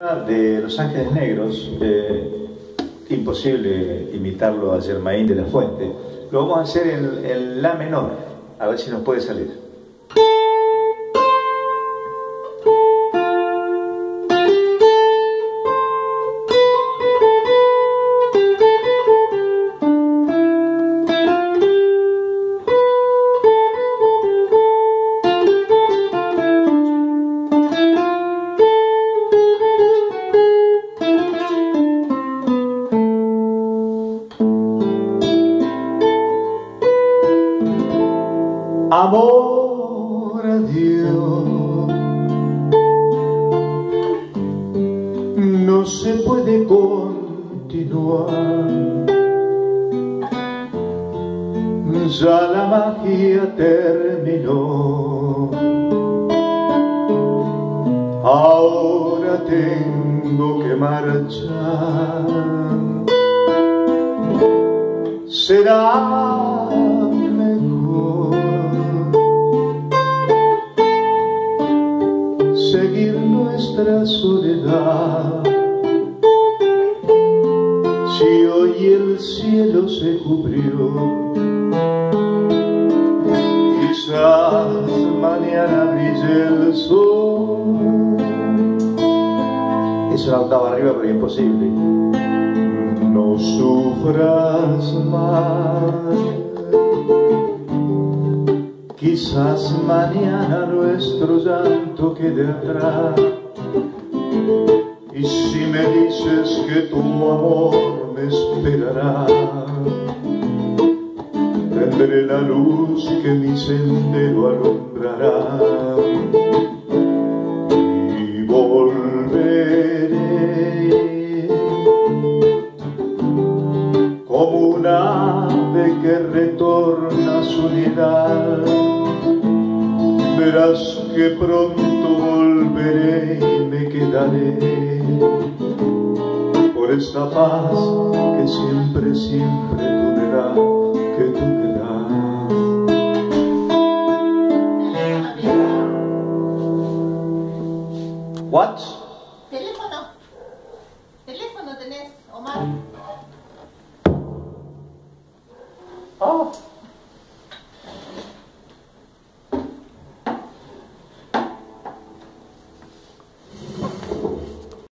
De Los Ángeles Negros, eh, imposible imitarlo a Germain de la Fuente. Lo vamos a hacer en, en La menor, a ver si nos puede salir. Amor a Dios. No se puede continuar. Ya la magia terminó. Ahora tengo que marchar. Será seguir nuestra soledad. Si hoy el cielo se cubrió, quizás mañana brille el sol. Es una octava arriba, pero imposible. No sufras más Quizás mañana nuestro llanto quede atrás. Y si me dices que tu amor me esperará Tendré la luz que mi sendero alumbrará. Y volveré Como un ave que retorna casualidad verás que pronto volveré y me quedaré por esta paz que siempre, siempre tú me das, que tú me das. What? Teléfono. Teléfono tenés, Omar. Oh.